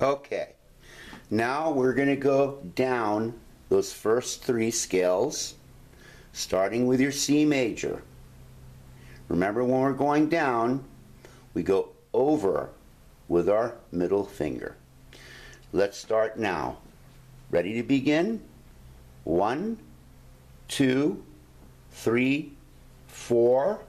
Okay, now we're going to go down those first three scales, starting with your C major. Remember when we're going down, we go over with our middle finger. Let's start now. Ready to begin? One, two, three, four,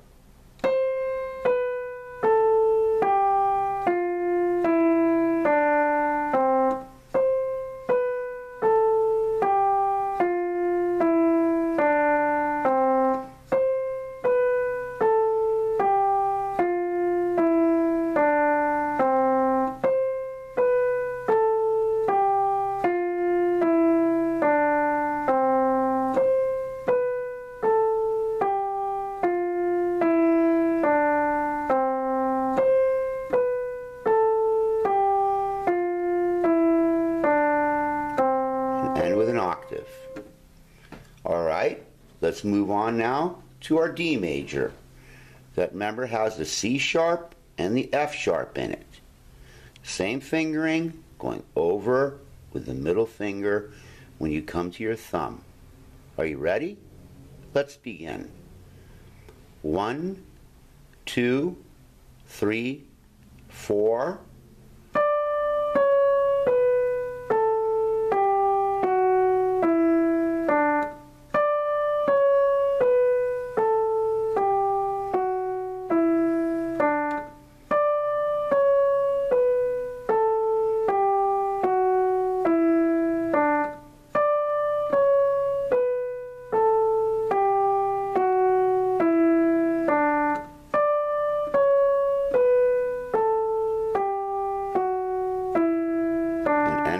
All right, let's move on now to our D major. That member has the C sharp and the F sharp in it. Same fingering, going over with the middle finger when you come to your thumb. Are you ready? Let's begin. One, two, three, four.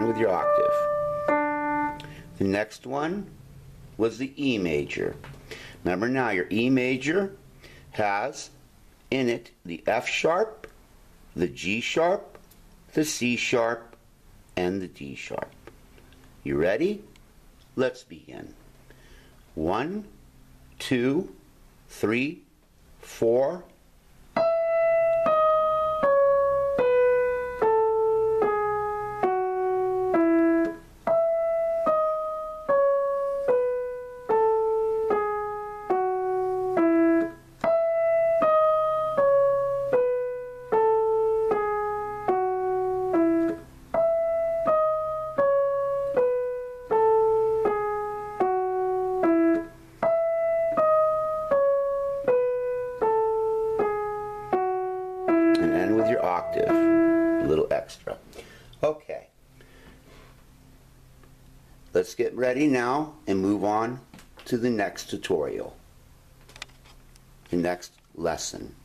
With your octave. The next one was the E major. Remember now, your E major has in it the F sharp, the G sharp, the C sharp, and the D sharp. You ready? Let's begin. One, two, three, four, octave. A little extra. Okay. Let's get ready now and move on to the next tutorial. The next lesson.